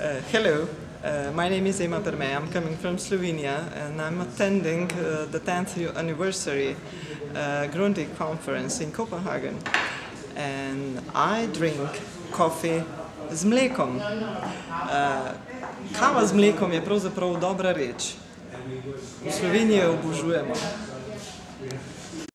Uh, hello, uh, my name is Emma Permey. I'm coming from Slovenia and I'm attending uh, the 10th anniversary uh, Grundig conference in Copenhagen. And I drink coffee z mlekom. Uh, kava z mlekom je pravzaprav dobra reč. V Sloveniji jo obožujemo.